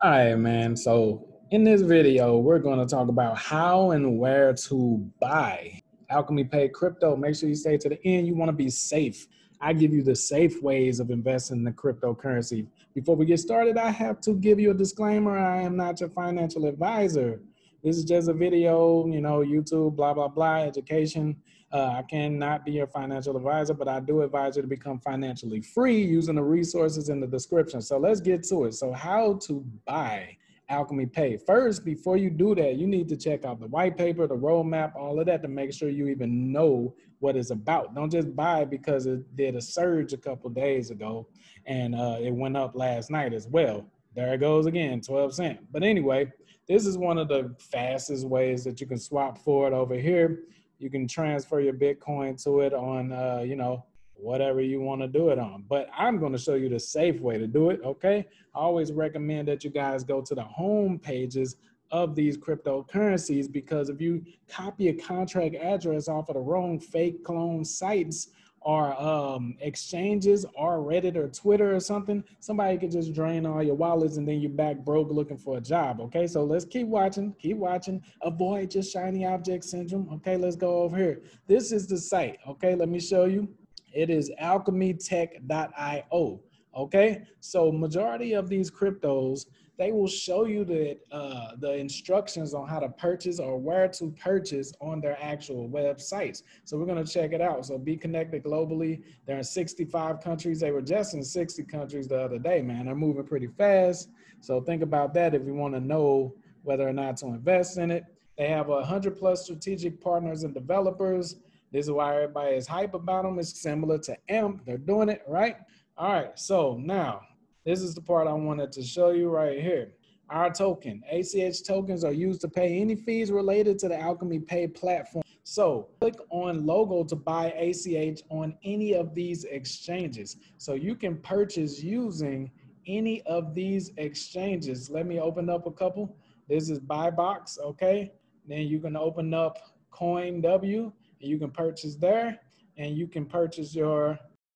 All right, man. So in this video, we're going to talk about how and where to buy Alchemy Pay crypto. Make sure you stay to the end. You want to be safe. I give you the safe ways of investing in the cryptocurrency. Before we get started, I have to give you a disclaimer. I am not your financial advisor. This is just a video, you know, YouTube, blah, blah, blah, education. Uh, I cannot be your financial advisor, but I do advise you to become financially free using the resources in the description. So let's get to it. So, how to buy Alchemy Pay? First, before you do that, you need to check out the white paper, the roadmap, all of that to make sure you even know what it's about. Don't just buy because it did a surge a couple days ago and uh, it went up last night as well. There it goes again, 12 cent. But anyway, this is one of the fastest ways that you can swap for it over here you can transfer your Bitcoin to it on, uh, you know, whatever you want to do it on. But I'm going to show you the safe way to do it. Okay. I always recommend that you guys go to the home pages of these cryptocurrencies because if you copy a contract address off of the wrong fake clone sites, or um, exchanges or Reddit or Twitter or something, somebody could just drain all your wallets and then you're back broke looking for a job. Okay, so let's keep watching, keep watching. Avoid just shiny object syndrome. Okay, let's go over here. This is the site. Okay, let me show you. It is alchemytech.io. Okay, so majority of these cryptos they will show you the uh, the instructions on how to purchase or where to purchase on their actual websites. So we're to check it out. So be connected globally. They're in 65 countries. They were just in 60 countries the other day, man. They're moving pretty fast. So think about that if you want to know whether or not to invest in it. They have a hundred plus strategic partners and developers. This is why everybody is hype about them. It's similar to AMP. They're doing it right. All right. So now this is the part I wanted to show you right here. Our token, ACH tokens are used to pay any fees related to the Alchemy Pay platform. So click on logo to buy ACH on any of these exchanges. So you can purchase using any of these exchanges. Let me open up a couple. This is Bibox, okay? Then you can open up CoinW, and you can purchase there, and you can purchase your